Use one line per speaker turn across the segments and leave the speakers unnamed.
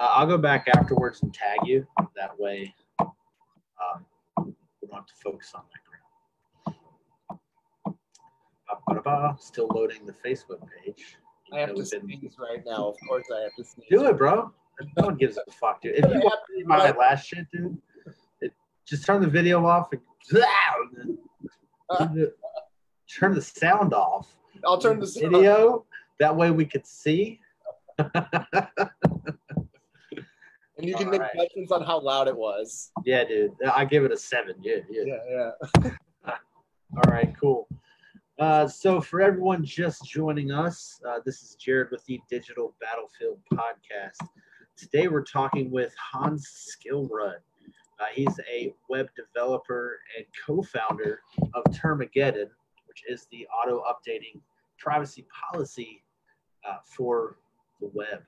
Uh, I'll go back afterwards and tag you. That way, um, we don't have to focus on that ground. Still loading the Facebook page.
I have to sneeze right now. Of course, I have to sneeze.
Do it, bro. No one gives a fuck, dude. If you want to my last shit, dude, it, just turn the video off and turn the, turn the sound off.
I'll turn the sound-
video. That way we could see.
And you can
All
make
right.
judgments on how loud it was.
Yeah, dude. I give it a seven. Yeah, yeah.
Yeah, yeah.
All right, cool. Uh, so for everyone just joining us, uh, this is Jared with the Digital Battlefield Podcast. Today we're talking with Hans Skillrud. Uh, he's a web developer and co-founder of Termageddon, which is the auto-updating privacy policy uh, for the web.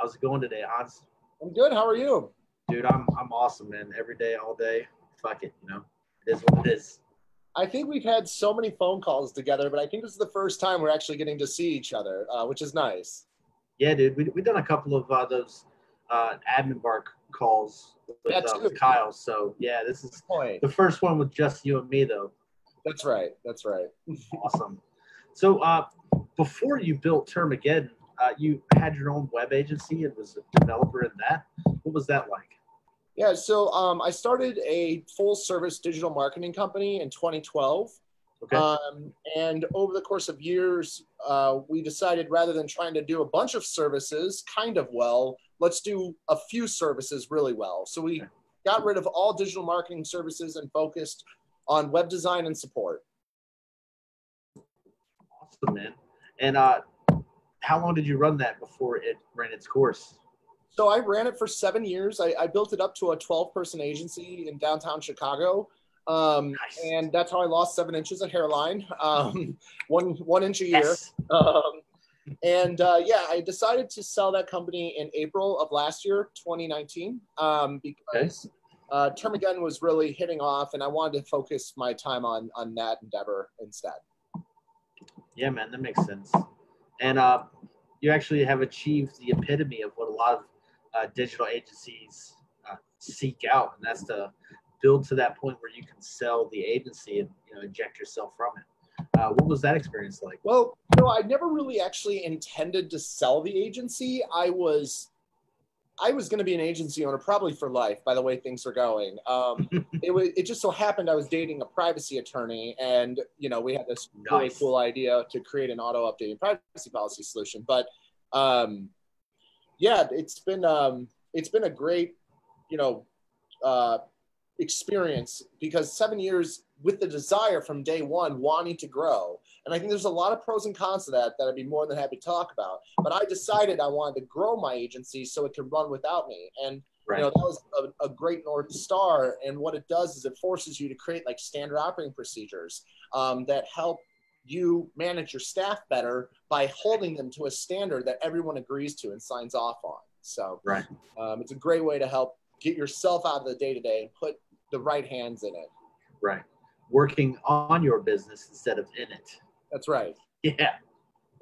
How's it going today, Hans?
I'm good. How are you?
Dude, I'm I'm awesome, man. Every day, all day. Fuck it, you know. It is what it is.
I think we've had so many phone calls together, but I think this is the first time we're actually getting to see each other, uh, which is nice.
Yeah, dude, we we done a couple of uh, those uh, Admin Bar calls with, uh, with Kyle. So yeah, this is
Point.
the first one with just you and me, though.
That's right. That's right.
Awesome. So uh, before you built Termageddon, uh, you had your own web agency and was a developer in that. What was that like?
Yeah. So um, I started a full service digital marketing company in 2012.
Okay.
Um, and over the course of years, uh, we decided rather than trying to do a bunch of services kind of well, let's do a few services really well. So we
Okay.
got rid of all digital marketing services and focused on web design and support.
awesome, man. And uh, how long did you run that before it ran its course?
So I ran it for seven years. I, I built it up to a 12 person agency in downtown Chicago. Um,
Nice.
and that's how I lost seven inches of hairline, um, one, one inch a year.
Yes.
Um, and uh, yeah, I decided to sell that company in April of last year, 2019, um, because uh, Termageddon was really hitting off, and I wanted to focus my time on on that endeavor instead.
Yeah, man, that makes sense. And uh, you actually have achieved the epitome of what a lot of uh, digital agencies uh, seek out, and that's to build to that point where you can sell the agency and you know inject yourself from it. Uh, what was that experience like?
Well, you no, I never really actually intended to sell the agency. I was, I was going to be an agency owner probably for life. By the way things were going, um, it was. It just so happened I was dating a privacy attorney, and you know we had this really cool idea to create an auto updating privacy policy solution. But um, yeah, it's been um, it's been a great, you know, uh, experience because seven years with the desire from day one wanting to grow and i think there's a lot of pros and cons to that that i'd be more than happy to talk about but i decided i wanted to grow my agency so it could run without me and
Right.
you know that was a, a great north star and what it does is it forces you to create like standard operating procedures um, that help you manage your staff better by holding them to a standard that everyone agrees to and signs off on so
Right.
um, it's a great way to help get yourself out of the day to day and put the right hands in it.
Right. Working on your business instead of in it.
That's right.
Yeah.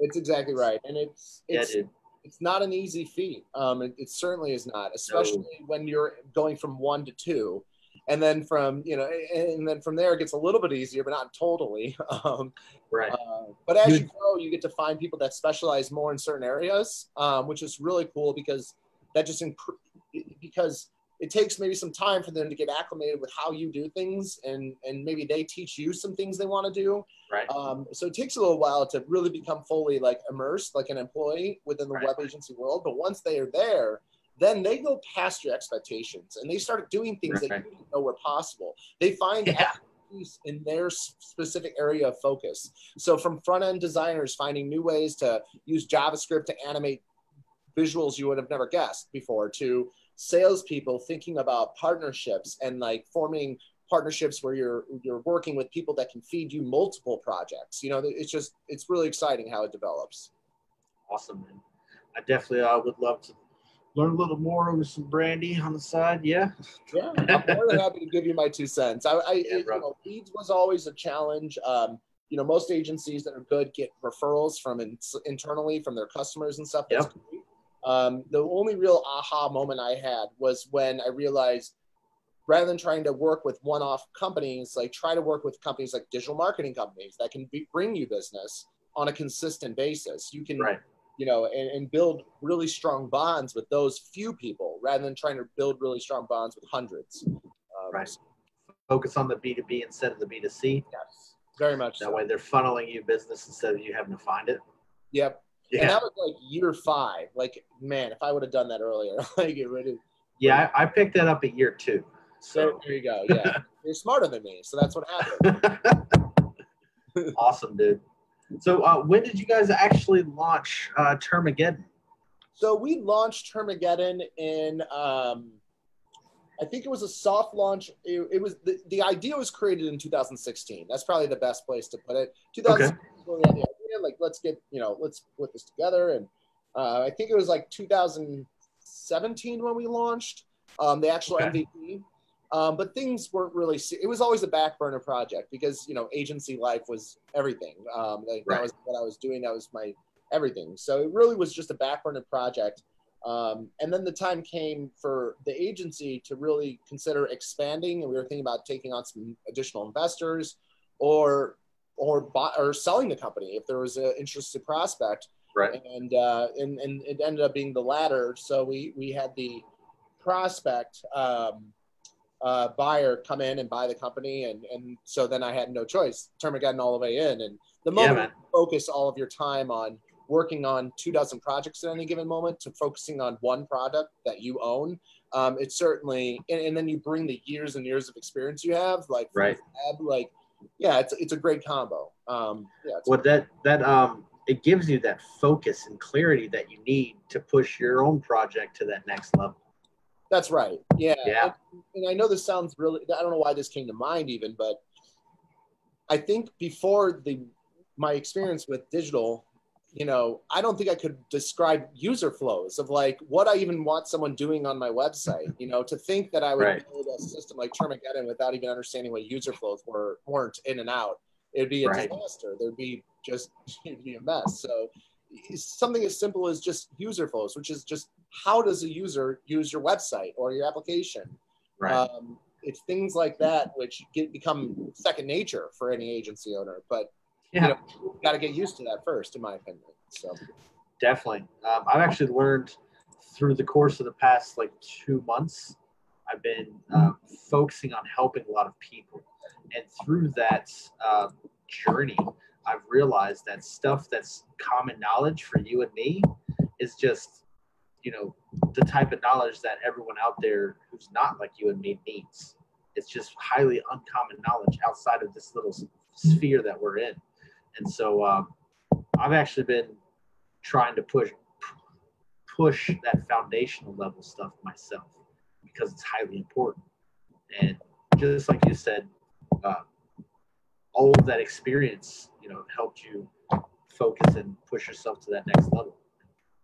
It's exactly right, and it's it's
dude.
it's not an easy feat. Um, it, it certainly is not, especially when you're going from one to two, and then from you know, and then from there it gets a little bit easier, but not totally. Um,
Right.
uh, but as you grow, you get to find people that specialize more in certain areas, um, which is really cool because that just imp- because it takes maybe some time for them to get acclimated with how you do things, and and maybe they teach you some things they want to do.
Right.
Um, so it takes a little while to really become fully like immersed, like an employee within the
Right.
web agency world. But once they are there, then they go past your expectations and they start doing things that you didn't know were possible. They find
Yeah.
expertise in their specific area of focus. So from front end designers finding new ways to use JavaScript to animate visuals you would have never guessed before, to salespeople thinking about partnerships and like forming partnerships where you're you're working with people that can feed you multiple projects. You know, it's just it's really exciting how it develops.
Awesome, man. I definitely uh, would love to learn a little more over some brandy on the side. Yeah.
Yeah, I'm more than happy to give you my two cents. I, I
Yeah,
it- you know, leads was always a challenge. Um, you know, most agencies that are good get referrals from in, internally from their customers and stuff. That's
Yep.
great. Um, the only real aha moment I had was when I realized rather than trying to work with one-off companies, like try to work with companies like digital marketing companies that can be, bring you business on a consistent basis. You can,
Right.
you know, and, and build really strong bonds with those few people rather than trying to build really strong bonds with hundreds. Um,
Right. Focus on the B2B instead of the B2C.
Yes, very much.
That
so.
way they're funneling you business instead of you having to find it.
Yep. And
Yeah.
that was like year five. Like, man, if I would have done that earlier, like it would have.
Yeah, I, I picked that up at year two.
So
So
there you go. Yeah, you're smarter than me, so that's what happened.
awesome, dude. So uh, when did you guys actually launch uh, Termageddon?
So we launched Termageddon in, um, I think it was a soft launch. It, it was the, the idea was created in 2016. That's probably the best place to put it. 2016 we like let's get you know let's put this together, and uh, I think it was like 2017 when we launched um, the actual
Okay.
MVP. Um, but things weren't really. It was always a back burner project because you know agency life was everything. Um, like,
Right.
That was what I was doing. That was my everything. So it really was just a back burner project. Um, and then the time came for the agency to really consider expanding, and we were thinking about taking on some additional investors, or or buy, or selling the company if there was an interested prospect.
Right.
And uh, and and it ended up being the latter. So we we had the prospect um, uh, buyer come in and buy the company, and and so then I had no choice. Termageddon all the way in, and the moment
man.
you focus all of your time on working on two dozen projects at any given moment to focusing on one product that you own um, it's certainly and, and then you bring the years and years of experience you have like
Right.
lab, like yeah it's, it's a great combo um, yeah
What that that um it gives you that focus and clarity that you need to push your own project to that next level.
that's right yeah,
Yeah.
And, and i know this sounds really i don't know why this came to mind even but i think before the my experience with digital you know i don't think i could describe user flows of like what i even want someone doing on my website you know to think that i would
Right.
build a system like termageddon without even understanding what user flows were weren't in and out it'd be a
Right.
disaster there'd be just it'd be a mess so something as simple as just user flows which is just how does a user use your website or your application
Right.
um, it's things like that which get become second nature for any agency owner but
yeah.
you know, got to get used to that first, in my opinion. So,
Definitely. Um, I've actually learned through the course of the past like two months, I've been um, focusing on helping a lot of people. And through that uh, journey, I've realized that stuff that's common knowledge for you and me is just, you know, the type of knowledge that everyone out there who's not like you and me needs. It's just highly uncommon knowledge outside of this little sphere that we're in. And so um, I've actually been trying to push push that foundational level stuff myself because it's highly important. And just like you said, uh, all of that experience, you know, helped you focus and push yourself to that next level.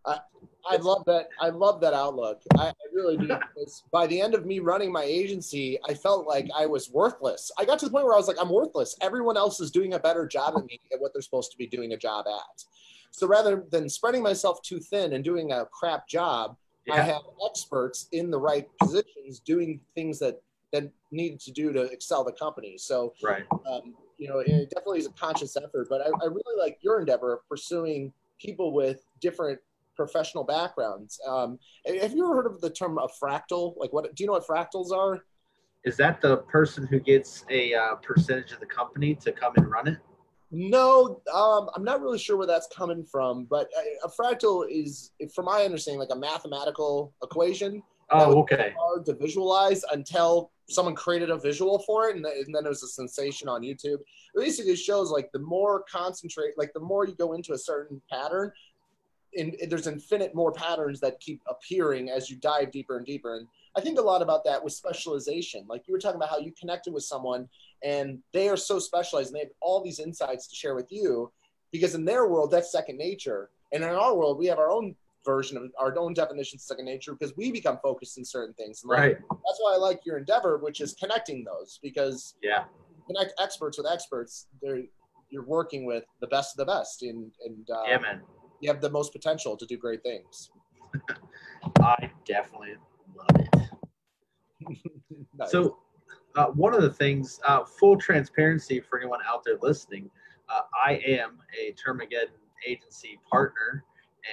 I love that. I love that outlook. I, I really do. Because by the end of me running my agency, I felt like I was worthless. I got to the point where I was like, I'm worthless. Everyone else is doing a better job than me at what they're supposed to be doing a job at. So rather than spreading myself too thin and doing a crap job, I have experts in the right positions doing things that that needed to do to excel the company. So
right.
um, you know, it definitely is a conscious effort. But I, I really like your endeavor of pursuing people with different professional backgrounds. Um, have you ever heard of the term a fractal? Like, what do you know what fractals are?
Is that the person who gets a uh, percentage of the company to come and run it?
No, um, I'm not really sure where that's coming from. But a, a fractal is, from my understanding, like a mathematical equation.
Oh, okay.
hard to visualize until someone created a visual for it and, th- and then it was a sensation on youtube it basically shows like the more concentrate like the more you go into a certain pattern in, there's infinite more patterns that keep appearing as you dive deeper and deeper and i think a lot about that with specialization like you were talking about how you connected with someone and they are so specialized and they have all these insights to share with you because in their world that's second nature and in our world we have our own version of our own definition of second nature because we become focused in certain things. And like,
Right.
That's why I like your endeavor, which is connecting those because
Yeah.
connect experts with experts. They're you're working with the best of the best, and and uh,
Yeah, man.
You have the most potential to do great things.
I definitely love it.
Nice.
So, uh, one of the things, uh, full transparency for anyone out there listening, uh, I am a Termageddon agency partner,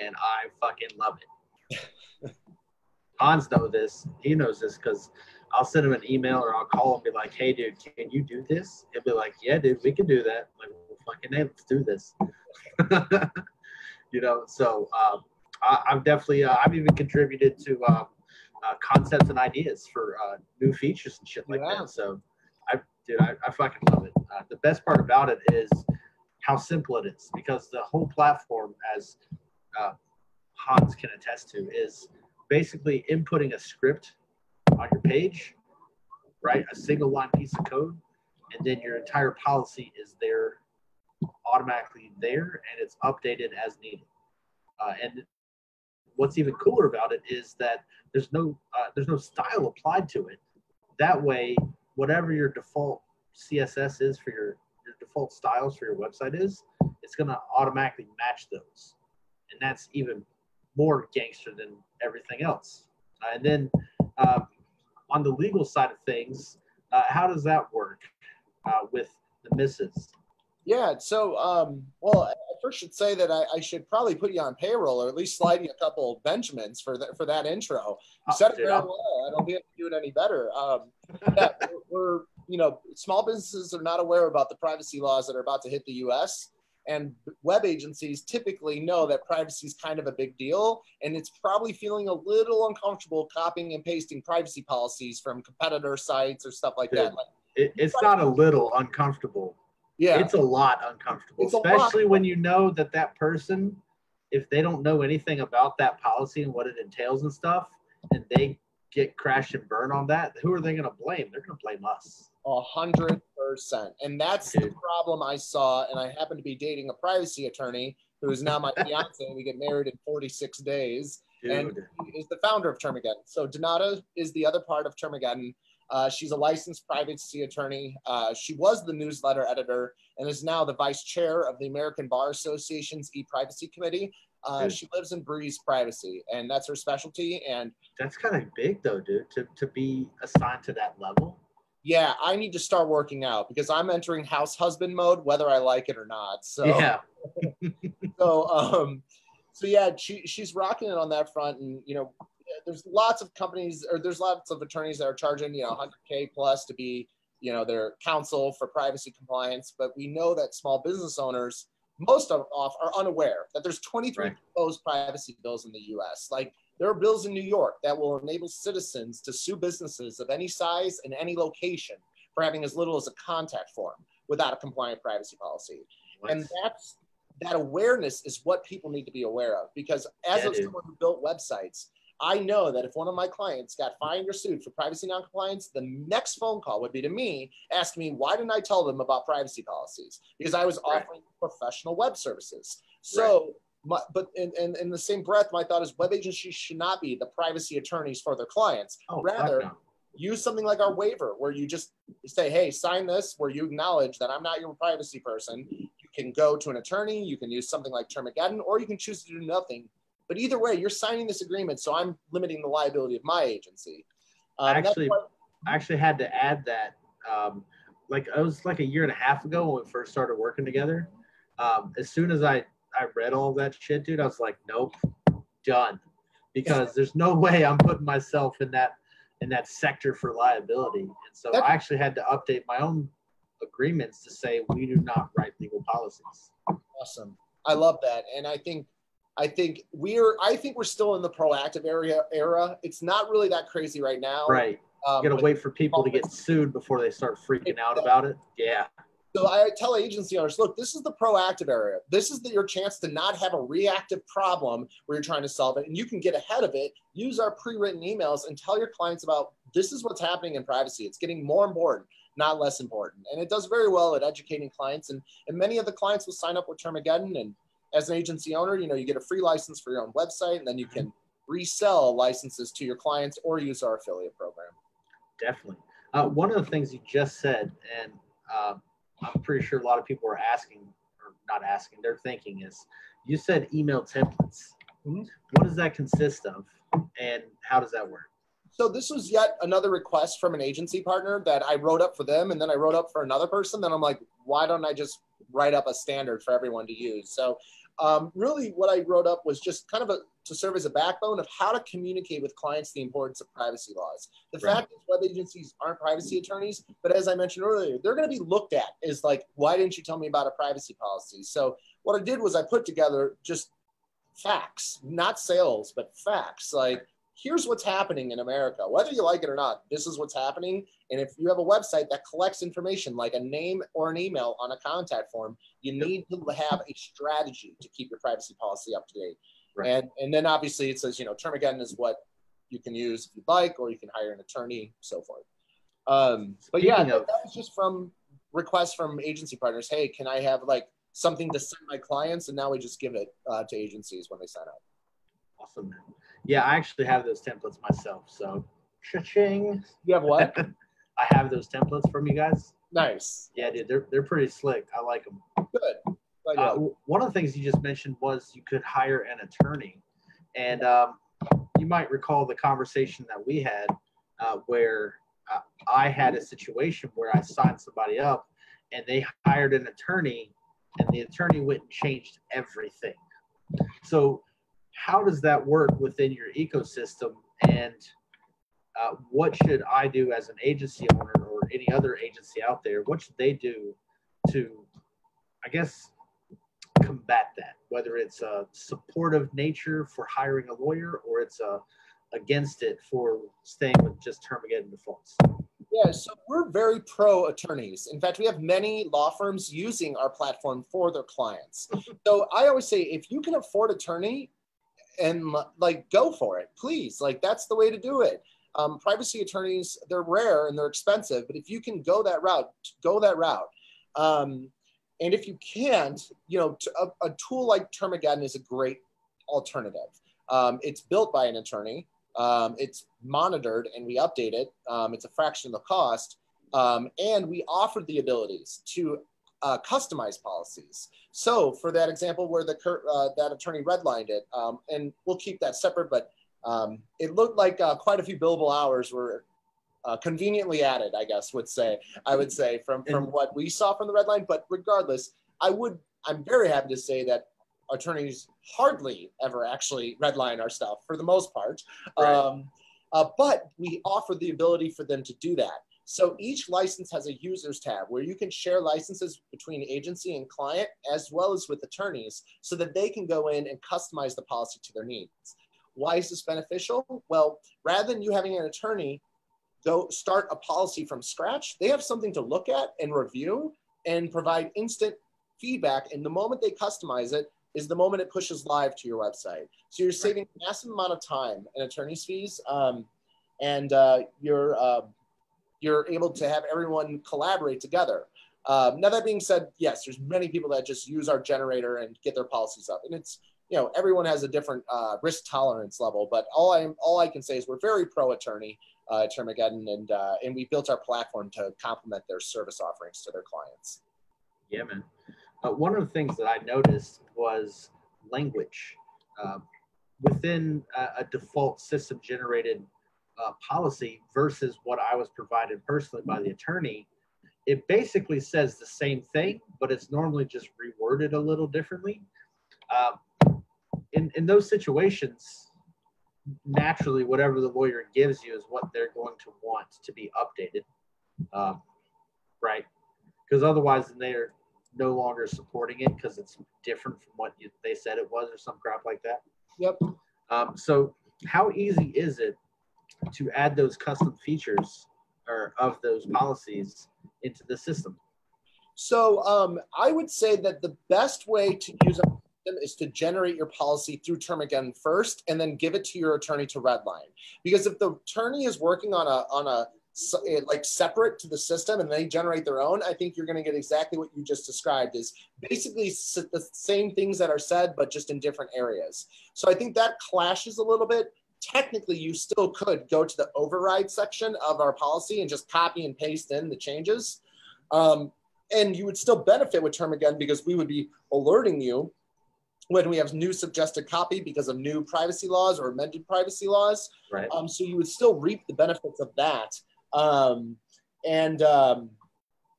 and I fucking love it. Hans knows this. He knows this because I'll send him an email or I'll call him and be like, "Hey, dude, can you do this?" He'll be like, "Yeah, dude, we can do that." I'm like, well, fucking, hey, let's do this. You know, so um, I, I've definitely, uh, I've even contributed to um, uh, concepts and ideas for uh, new features and shit like
Yeah.
that. So, I, dude, I, I fucking love it. Uh, the best part about it is how simple it is because the whole platform, as uh, Hans can attest to, is basically inputting a script on your page, right? A single line piece of code, and then your entire policy is there automatically there and it's updated as needed. Uh, and what's even cooler about it is that there's no uh, there's no style applied to it. That way, whatever your default CSS is for your your default styles for your website is, it's gonna automatically match those, and that's even more gangster than everything else. Uh, and then um, on the legal side of things, uh, how does that work uh, with the misses?
Yeah. So, um, well, I first should say that I, I should probably put you on payroll or at least slide you a couple Benjamins for that for that intro. You said it very well. I don't think I can do it any better. Um, yeah, we're, we're you know small businesses are not aware about the privacy laws that are about to hit the U.S. And web agencies typically know that privacy is kind of a big deal, and it's probably feeling a little uncomfortable copying and pasting privacy policies from competitor sites or stuff like that. Like,
It, it's not a little uncomfortable.
Yeah,
It's a lot uncomfortable,
It's a lot.
especially when you know that that person, if they don't know anything about that policy and what it entails and stuff, and they get crash and burn on that, who are they going to blame? They're going to blame us.
A hundred percent. And that's the problem I saw. And I happen to be dating a privacy attorney who is now my fiance. We get married in 46 days. And
Dude,
he is the founder of Termageddon. So Donata is the other part of Termageddon. Uh, she's a licensed privacy attorney. Uh, she was the newsletter editor and is now the vice chair of the American Bar Association's e-privacy committee. Uh, she lives and breathes privacy, and that's her specialty. And
that's kind of big, though, dude, to, to be assigned to that level.
yeah, I need to start working out because I'm entering house husband mode, whether I like it or not. So
Yeah.
so um so yeah she she's rocking it on that front and you know there's lots of companies or there's lots of attorneys that are charging you know 100k plus to be you know their counsel for privacy compliance but we know that small business owners most of off are unaware that there's 23
Right.
proposed privacy bills in the us like there are bills in new york that will enable citizens to sue businesses of any size and any location for having as little as a contact form without a compliant privacy policy. And that's that awareness is what people need to be aware of because as
Yeah,
someone who built websites i know that if one of my clients got fined or sued for privacy noncompliance the next phone call would be to me asking me why didn't i tell them about privacy policies? Because i was
Right.
offering professional web services. So my, but in, in, in the same breath my thought is web agencies should not be the privacy attorneys for their clients.
Oh,
rather
no.
use something like our waiver where you just say hey sign this where you acknowledge that i'm not your privacy person. You can go to an attorney you can use something like termageddon or you can choose to do nothing but either way you're signing this agreement so i'm limiting the liability of my agency um,
Actually-
why-
I actually had to add that. Um, like it was like a year and a half ago when we first started working together. Um, as soon as I I read all that shit, dude, I was like, nope, done, because there's no way I'm putting myself in that in that sector for liability. And so
That-
I actually had to update my own agreements to say we do not write legal policies.
awesome i love that and i think i think we're i think we're still in the proactive area era it's not really that crazy right now
Right.
um,
You gotta wait for people to get sued before they start freaking out about it. Yeah.
So I tell agency owners, look, this is the proactive area. This is the, your chance to not have a reactive problem where you're trying to solve it, and you can get ahead of it. Use our pre-written emails and tell your clients about this is what's happening in privacy. It's getting more important, not less important, and it does very well at educating clients. And and many of the clients will sign up with Termageddon, and as an agency owner, you know you get a free license for your own website, and then you can resell licenses to your clients or use our affiliate program.
Definitely. Uh, one of the things you just said, and uh, I'm pretty sure a lot of people are asking, or not asking, they're thinking is, you said email templates. Mm-hmm. What does that consist of, and how does that work?
So this was yet another request from an agency partner that I wrote up for them, and then I wrote up for another person. Then I'm like, why don't I just write up a standard for everyone to use? So um, really, what I wrote up was just kind of a, to serve as a backbone of how to communicate with clients the importance of privacy laws. The right. fact is, web agencies aren't privacy attorneys, but as I mentioned earlier, they're going to be looked at as like, why didn't you tell me about a privacy policy? So what I did was I put together just facts, not sales, but facts. Like here's what's happening in America. Whether you like it or not, this is what's happening. And if you have a website that collects information like a name or an email on a contact form, you need to have a strategy to keep your privacy policy up to date. Right. And and then obviously it says, you know, Termageddon is what you can use if you'd like, or you can hire an attorney, so forth. Um, but yeah, that, that was just from requests from agency partners. Hey, can I have like something to send my clients? And now we just give it uh, to agencies when they sign up.
Awesome. Yeah, I actually have those templates myself. So, cha-ching.
You have what?
I have those templates from you guys.
Nice.
Yeah, dude, they're they're pretty slick. I like them.
Good.
Uh, one of the things you just mentioned was you could hire an attorney, and um, you might recall the conversation that we had uh, where uh, I had a situation where I signed somebody up, and they hired an attorney, and the attorney went and changed everything. So how does that work within your ecosystem and uh, what should i do as an agency owner or any other agency out there what should they do to i guess combat that whether it's a supportive nature for hiring a lawyer or it's a against it for staying with just termageddon defaults
yeah, so we're very pro attorneys. In fact, we have many law firms using our platform for their clients. so I always say if you can afford attorney, and like go for it, please. Like that's the way to do it. Um, privacy attorneys, they're rare and they're expensive, but if you can go that route, go that route. Um, and if you can't, you know, a, a, tool like Termageddon is a great alternative. Um, it's built by an attorney. Um, it's monitored and we update it. Um, it's a fraction of the cost. Um, and we offer the abilities to uh, customized policies. So for that example where the uh, that attorney redlined it, um, and we'll keep that separate, but um, it looked like uh, quite a few billable hours were uh, conveniently added, I guess would say, I would say from, from what we saw from the red line. But regardless, I would, I'm very happy to say that attorneys hardly ever actually redline our stuff for the most part. Right. Um, uh, but we offer the ability for them to do that. So each license has a users tab where you can share licenses between agency and client as well as with attorneys so that they can go in and customize the policy to their needs. Why is this beneficial? Well, rather than you having an attorney go start a policy from scratch, they have something to look at and review and provide instant feedback. And the moment they customize it is the moment it pushes live to your website. So you're saving a massive amount of time and attorney's fees. Um, and uh, you're uh, you're able to have everyone collaborate together. Um, now that being said, yes, there's many people that just use our generator and get their policies up, and it's you know everyone has a different uh, risk tolerance level. But all I all I can say is we're very pro attorney uh, Termageddon, and uh, and we built our platform to complement their service offerings to their clients.
Yeah, man. Uh, one of the things that I noticed was language uh, within a, a default system generated uh, policy versus what I was provided personally by the attorney, it basically says the same thing, but it's normally just reworded a little differently. Um, in, in those situations, naturally, whatever the lawyer gives you is what they're going to want to be updated, um, right? Because otherwise, then they're no longer supporting it because it's different from what you, they said it was or some crap like that.
Yep.
Um, so, how easy is it to add those custom features or of those policies into the system?
So um, I would say that the best way to use a system is to generate your policy through Termageddon first, and then give it to your attorney to redline. Because if the attorney is working on a on a eh, like separate to the system and they generate their own, I think you're going to get exactly what you just described is basically the same things that are said, but just in different areas. So I think that clashes a little bit technically you still could go to the override section of our policy and just copy and paste in the changes. Um, and you would still benefit with Termageddon because we would be alerting you when we have new suggested copy because of new privacy laws or amended privacy laws.
Right.
Um, so you would still reap the benefits of that. Um, and um,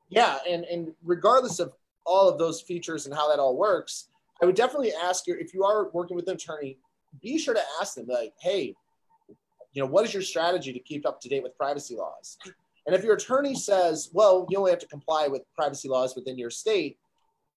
yeah, and, and regardless of all of those features and how that all works, I would definitely ask you if you are working with an attorney, be sure to ask them like, hey, you know, what is your strategy to keep up to date with privacy laws? And if your attorney says, well, you only have to comply with privacy laws within your state,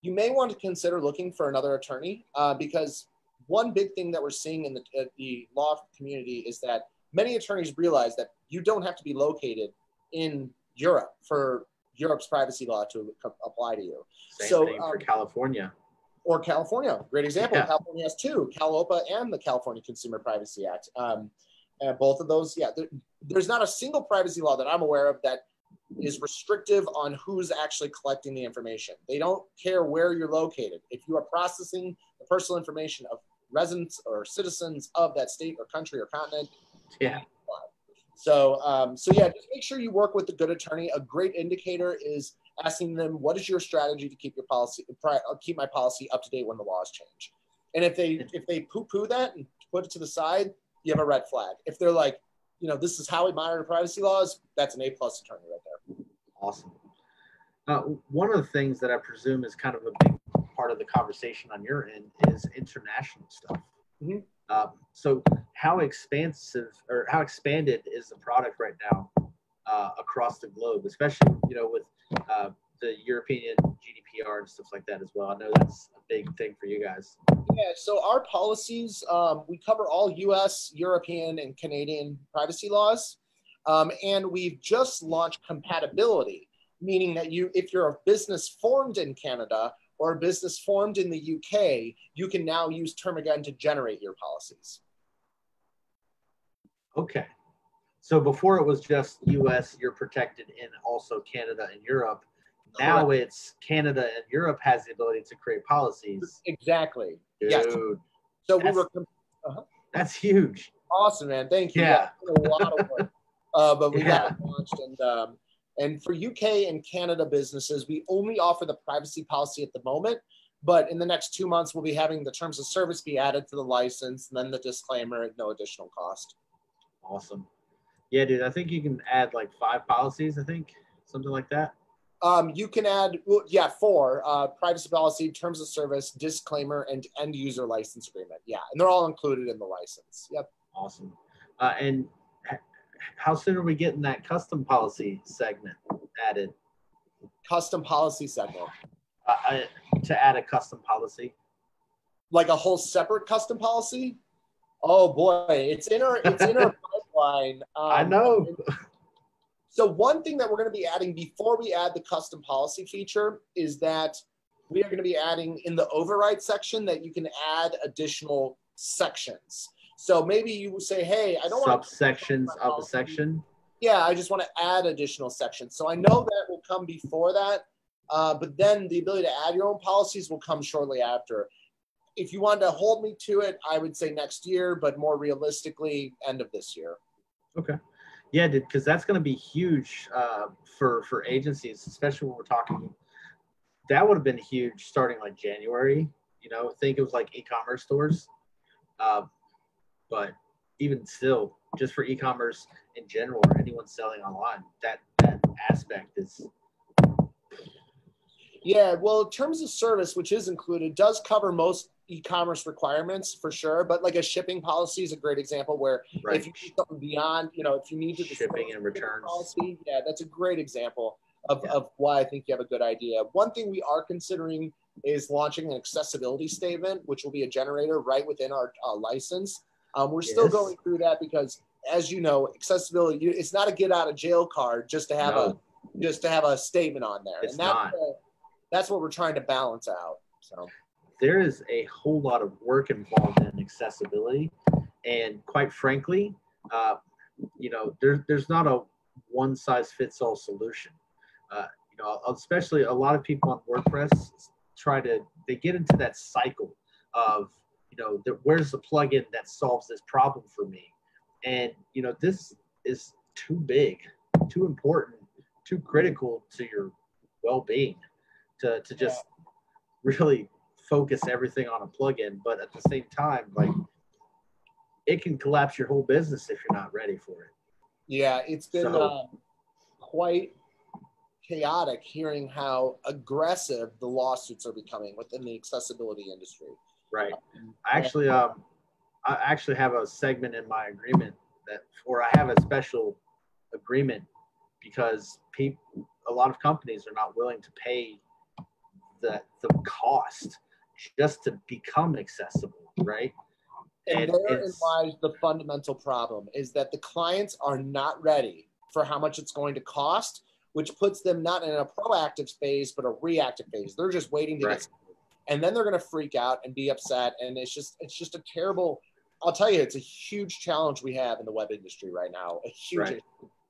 you may want to consider looking for another attorney uh, because one big thing that we're seeing in the, uh, the law community is that many attorneys realize that you don't have to be located in Europe for Europe's privacy law to apply to you.
Same so, thing for um, California.
Or California, great example. Yeah. California has two, CalOPPA and the California Consumer Privacy Act. Um, and both of those, yeah, there, there's not a single privacy law that I'm aware of that is restrictive on who's actually collecting the information. They don't care where you're located. If you are processing the personal information of residents or citizens of that state or country or continent,
yeah.
So, um, so yeah, just make sure you work with a good attorney. A great indicator is asking them, "What is your strategy to keep your policy, uh, keep my policy up to date when the laws change?" And if they if they poo poo that and put it to the side, you have a red flag. If they're like, you know, this is how we monitor privacy laws, that's an A plus attorney right there.
Awesome. Uh, one of the things that I presume is kind of a big part of the conversation on your end is international stuff. Mm-hmm. Um, so, how expansive or how expanded is the product right now uh, across the globe, especially you know with uh, the European GDPR and stuff like that as well? I know that's a big thing for you guys.
Yeah, so our policies, um, we cover all US, European, and Canadian privacy laws. Um, and we've just launched compatibility, meaning that you, if you're a business formed in Canada or a business formed in the UK, you can now use Termageddon to generate your policies.
Okay. So before it was just US, you're protected in also Canada and Europe. Now Correct. it's Canada and Europe has the ability to create policies.
Exactly.
Dude, yes.
So we were.
Uh-huh. That's huge.
Awesome, man. Thank you.
Yeah.
yeah a lot of work. uh, but we yeah. got launched, and um, and for UK and Canada businesses, we only offer the privacy policy at the moment. But in the next two months, we'll be having the terms of service be added to the license, and then the disclaimer at no additional cost.
Awesome. Yeah, dude. I think you can add like five policies. I think something like that.
Um, you can add, well, yeah, four uh, privacy policy, terms of service, disclaimer, and end user license agreement. Yeah, and they're all included in the license. Yep.
Awesome. Uh, and how soon are we getting that custom policy segment added?
Custom policy segment.
Uh, I, to add a custom policy.
Like a whole separate custom policy? Oh boy, it's in our it's in our
Um, I know.
So one thing that we're going to be adding before we add the custom policy feature is that we are going to be adding in the override section that you can add additional sections. So maybe you say, hey, I don't
want subsections of a section.
Yeah, I just want to add additional sections. So I know that will come before that, uh, but then the ability to add your own policies will come shortly after. If you wanted to hold me to it, I would say next year, but more realistically, end of this year.
Okay. Yeah, because that's going to be huge uh, for for agencies, especially when we're talking. That would have been huge starting like January. You know, think it was like e-commerce stores, uh, but even still, just for e-commerce in general or anyone selling online, that that aspect is.
Yeah, well, terms of service, which is included, does cover most e-commerce requirements for sure, but like a shipping policy is a great example where right. if you need something beyond, you know, if you need to
shipping and returns
policy, yeah, that's a great example of, yeah. of why I think you have a good idea. One thing we are considering is launching an accessibility statement, which will be a generator right within our uh, license. Um, we're still going through that because, as you know, accessibility it's not a get out of jail card just to have no. a just to have a statement on there,
it's
and that's
not. Uh,
that's what we're trying to balance out. So
there is a whole lot of work involved in accessibility, and quite frankly, uh, you know, there's there's not a one size fits all solution. Uh, you know, especially a lot of people on WordPress try to they get into that cycle of you know, the, where's the plugin that solves this problem for me? And you know, this is too big, too important, too critical to your well-being to to just yeah. really focus everything on a plugin, but at the same time, like it can collapse your whole business if you're not ready for it.
Yeah, it's been
So-
um, quite chaotic hearing how aggressive the lawsuits are becoming within the accessibility industry.
Right. I actually um I actually have a segment in my agreement that or I have a special agreement because people a lot of companies are not willing to pay the the cost just to become accessible, right?
And,
And
therein lies the fundamental problem is that the clients are not ready for how much it's going to cost, which puts them not in a proactive phase, but a reactive phase. They're just waiting to
Right.
get started. and then they're going to freak out and be upset. And it's just, it's just a terrible, I'll tell you, it's a huge challenge we have in the web industry right now, a huge
Right.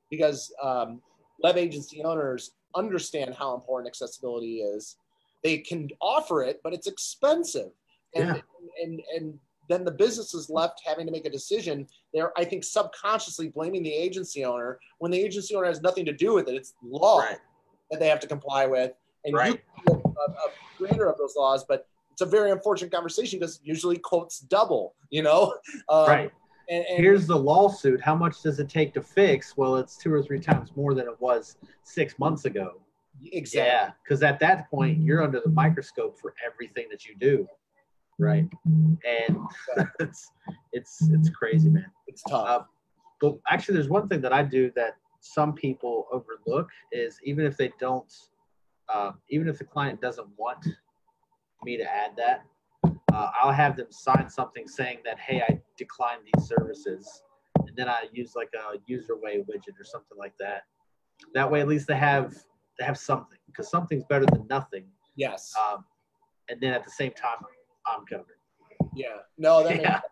because um, web agency owners understand how important accessibility is. They can offer it, but it's expensive. And,
Yeah.
and, and then the business is left having to make a decision. They're, I think, subconsciously blaming the agency owner when the agency owner has nothing to do with it. It's law
Right.
that they have to comply with. And you
Right.
can be a, a, a creator of those laws, but it's a very unfortunate conversation because usually quotes double, you know? Um,
right.
And, and
Here's the lawsuit. How much does it take to fix? Well, it's two or three times more than it was six months ago.
Exactly.
Yeah, because at that point you're under the microscope for everything that you do, right? And it's it's it's crazy, man.
It's tough.
Uh, but actually, there's one thing that I do that some people overlook is even if they don't, uh, even if the client doesn't want me to add that, uh, I'll have them sign something saying that, hey, I decline these services, and then I use like a UserWay widget or something like that. That way, at least they have they have something because something's better than nothing.
yes.
Um, and then at the same time, I'm covered.
yeah. No, that,
Yeah.
makes,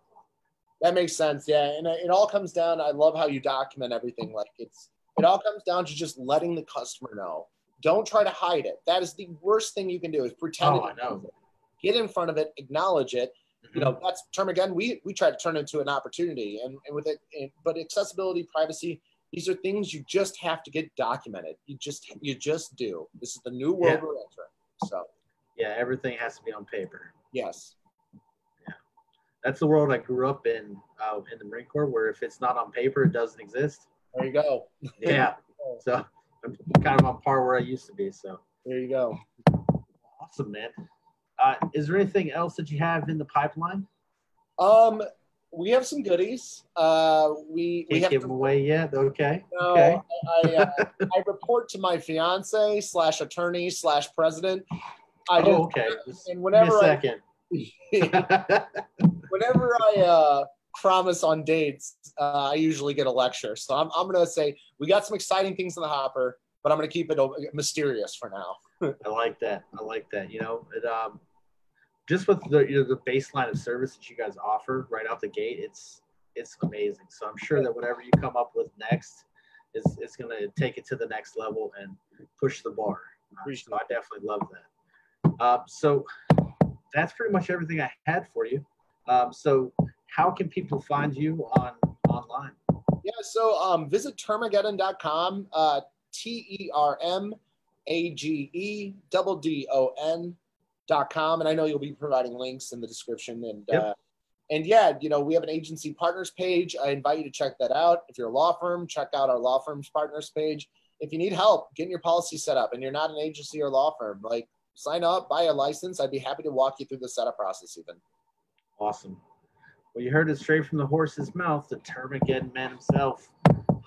that makes sense. Yeah. And it all comes down, I love how you document everything. Like it's, it all comes down to just letting the customer know. Don't try to hide it. That is the worst thing you can do is pretend.
Oh, I know.
Get in front of it, acknowledge it, you
Mhm.
know that's Termageddon we we try to turn it into an opportunity and, and with it and, but accessibility privacy these are things you just have to get documented you just you just do this is the new world
Yeah.
we're entering so
yeah, everything has to be on paper.
yes Yeah.
that's the world I grew up in uh, in the Marine Corps, where if it's not on paper, it doesn't exist.
there you go
Yeah. so I'm kind of on par where I used to be. So
there you go
awesome, man. Uh, is there anything else that you have in the pipeline?
um we have some goodies uh we we
Can't
have
give them away yet. Okay.
no,
okay.
I, uh, I report to my fiance slash attorney slash president i
oh, okay.
And whenever
a
I,
second.
whenever I uh, promise on dates, uh, I usually get a lecture. So I'm, I'm going to say we got some exciting things in the hopper, but I'm going to keep it mysterious for now.
I like that. I like that. You know, it, um, just with the you know the baseline of service that you guys offer right out the gate, it's it's amazing. So I'm sure that whatever you come up with next is is going to take it to the next level and push the bar. Uh, so I definitely love that. Uh, so that's pretty much everything I had for you. Um, so how can people find you on online?
Yeah, so um, visit termageddon.com, uh, T E R M A G E double D O N com. And I know you'll be providing links in the description. And
Yep.
uh, and yeah, you know, we have an agency partners page. I invite you to check that out. If you're a law firm, check out our law firm's partners page. If you need help getting your policy set up and you're not an agency or law firm, like sign up, buy a license. I'd be happy to walk you through the setup process even.
Awesome. Well, you heard it straight from the horse's mouth, the Termageddon man himself,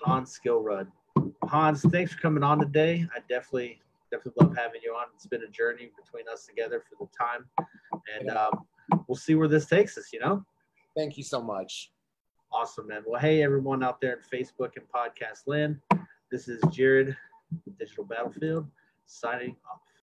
Hans Skillrud. Hans, thanks for coming on today. I definitely, definitely love having you on. It's been a journey between us together for the time, and um, we'll see where this takes us. You know,
Thank you so much.
awesome, man. Well, hey, everyone out there in Facebook and podcast land, this is Jared, Digital Battlefield, signing off.